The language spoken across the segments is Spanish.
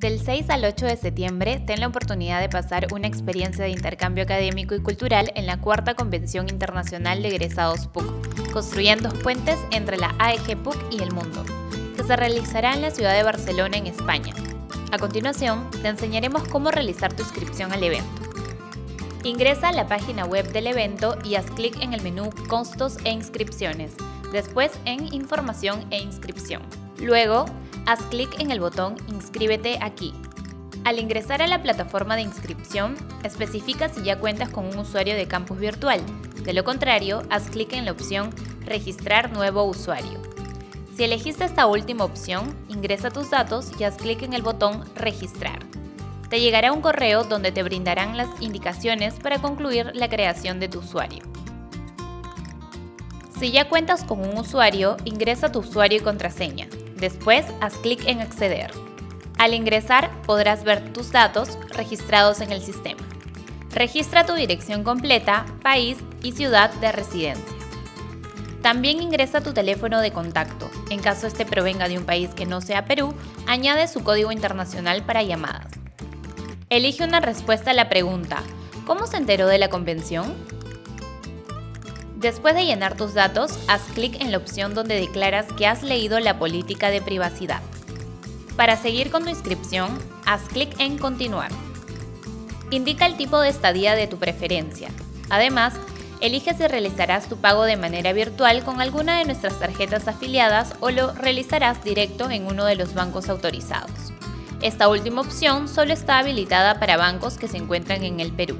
Del 6 al 8 de septiembre, ten la oportunidad de pasar una experiencia de intercambio académico y cultural en la Cuarta Convención Internacional de Egresados PUC, construyendo puentes entre la AEG PUC y el mundo, que se realizará en la ciudad de Barcelona, en España. A continuación, te enseñaremos cómo realizar tu inscripción al evento. Ingresa a la página web del evento y haz clic en el menú Costos e Inscripciones, después en Información e Inscripción. Luego, haz clic en el botón Inscríbete aquí. Al ingresar a la plataforma de inscripción, especifica si ya cuentas con un usuario de campus virtual. De lo contrario, haz clic en la opción Registrar nuevo usuario. Si elegiste esta última opción, ingresa tus datos y haz clic en el botón Registrar. Te llegará un correo donde te brindarán las indicaciones para concluir la creación de tu usuario. Si ya cuentas con un usuario, ingresa tu usuario y contraseña. Después, haz clic en Acceder. Al ingresar, podrás ver tus datos registrados en el sistema. Registra tu dirección completa, país y ciudad de residencia. También ingresa tu teléfono de contacto. En caso este provenga de un país que no sea Perú, añade su código internacional para llamadas. Elige una respuesta a la pregunta, ¿cómo se enteró de la convención? Después de llenar tus datos, haz clic en la opción donde declaras que has leído la política de privacidad. Para seguir con tu inscripción, haz clic en Continuar. Indica el tipo de estadía de tu preferencia. Además, elige si realizarás tu pago de manera virtual con alguna de nuestras tarjetas afiliadas o lo realizarás directo en uno de los bancos autorizados. Esta última opción solo está habilitada para bancos que se encuentran en el Perú.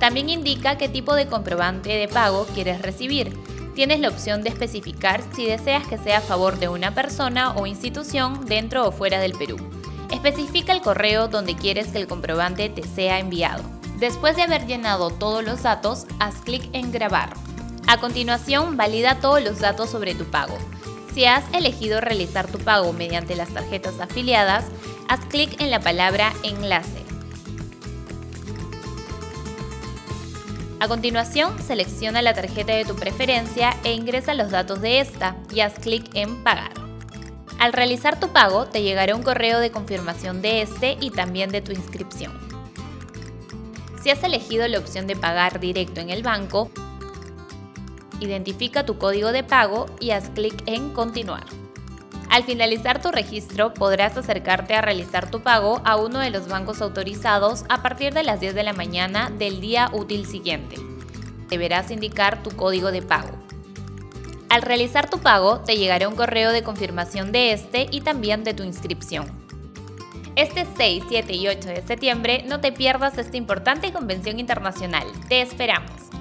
También indica qué tipo de comprobante de pago quieres recibir. Tienes la opción de especificar si deseas que sea a favor de una persona o institución dentro o fuera del Perú. Especifica el correo donde quieres que el comprobante te sea enviado. Después de haber llenado todos los datos, haz clic en Grabar. A continuación, valida todos los datos sobre tu pago. Si has elegido realizar tu pago mediante las tarjetas afiliadas, haz clic en la palabra Enlace. A continuación, selecciona la tarjeta de tu preferencia e ingresa los datos de esta y haz clic en Pagar. Al realizar tu pago, te llegará un correo de confirmación de este y también de tu inscripción. Si has elegido la opción de pagar directo en el banco, identifica tu código de pago y haz clic en Continuar. Al finalizar tu registro, podrás acercarte a realizar tu pago a uno de los bancos autorizados a partir de las 10 de la mañana del día útil siguiente. Deberás indicar tu código de pago. Al realizar tu pago, te llegará un correo de confirmación de este y también de tu inscripción. Este 6, 7 y 8 de septiembre no te pierdas esta importante convención internacional. Te esperamos.